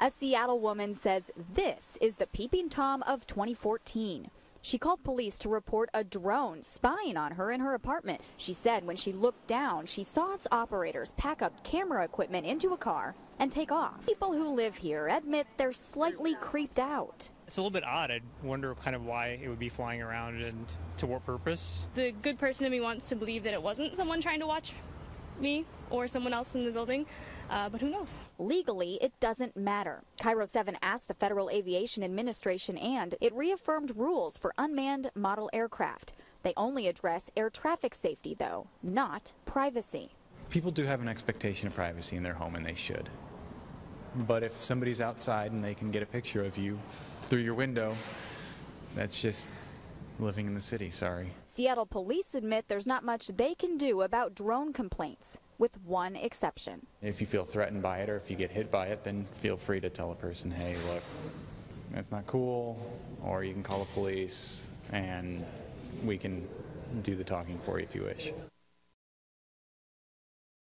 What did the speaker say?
A Seattle woman says this is the peeping Tom of 2014. She called police to report a drone spying on her in her apartment. She said when she looked down, she saw its operators pack up camera equipment into a car and take off. People who live here admit they're slightly creeped out. It's a little bit odd. I wonder kind of why it would be flying around and to what purpose. The good person in me wants to believe that it wasn't someone trying to watch me or someone else in the building, uh, but who knows? Legally, it doesn't matter. KIRO 7 asked the Federal Aviation Administration and it reaffirmed rules for unmanned model aircraft. They only address air traffic safety, though, not privacy. People do have an expectation of privacy in their home, and they should. But if somebody's outside and they can get a picture of you through your window, that's just living in the city, sorry. Seattle police admit there's not much they can do about drone complaints, with one exception. If you feel threatened by it or if you get hit by it, then feel free to tell a person, hey, look, that's not cool, or you can call the police and we can do the talking for you if you wish.